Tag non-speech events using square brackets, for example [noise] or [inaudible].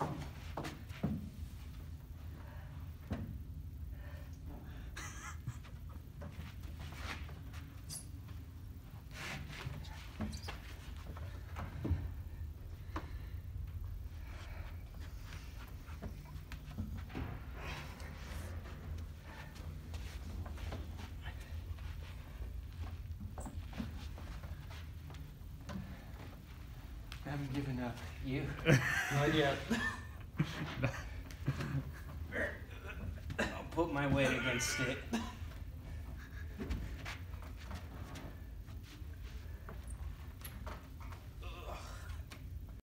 I haven't given up. You? [laughs] Not yet. [laughs] I'll put my weight against it.